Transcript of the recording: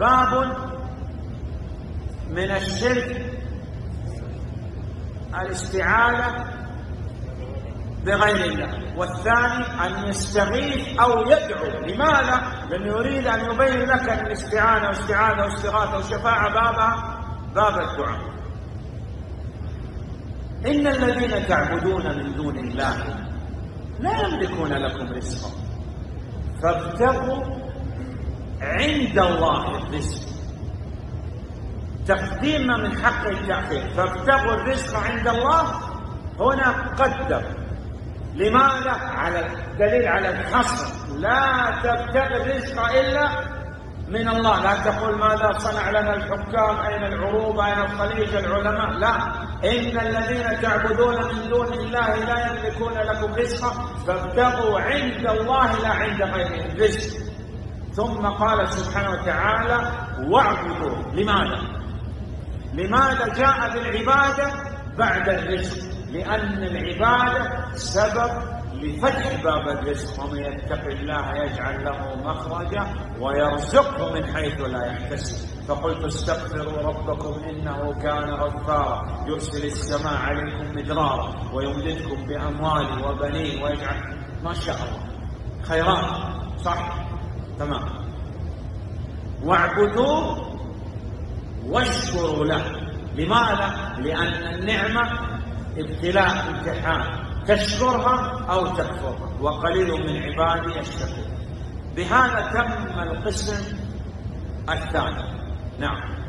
باب من الشرك الاستعانة بغير الله. والثاني أن يستغيث أو يدعو. لماذا؟ لأنه يريد أن يبين لك أن الاستعانة واستعاذة واستغاثة والشفاعة بابها باب الدعاء. إن الذين تعبدون من دون الله لا يملكون لكم رزقا. فابتغوا عند الله الرزق. تقديم من حق التأخير فابتغوا الرزق عند الله. هنا قدر لماذا؟ على دليل على الحصر. لا تبتغي الرزق إلا من الله. لا تقول ماذا صنع لنا الحكام؟ أين العروبة أين الخليج؟ العلماء؟ لا. إن الذين تعبدون من دون الله لا يملكون لكم رزقا. فابتغوا عند الله لا عند غيره الرزق ثم قال سبحانه وتعالى واعبدوا لماذا؟ لماذا جاء بالعبادة بعد الرزق؟ لأن العبادة سبب لفتح باب الرزق. ومن يتق الله يجعل له مخرجا ويرزقه من حيث لا يحتسب فقلت استغفروا ربكم إنه كان غفارا. يرسل السماء عليكم مدرارا ويمددكم بأموال وبنين ويجعل ما شاء الله. خيرات. صح. تمام. واعبدوه واشكروا له. لماذا؟ لأن النعمة ابتلاء امتحان. تشكرها أو تكفرها. وقليل من عبادي الشكور بهذا تم القسم الثاني. نعم.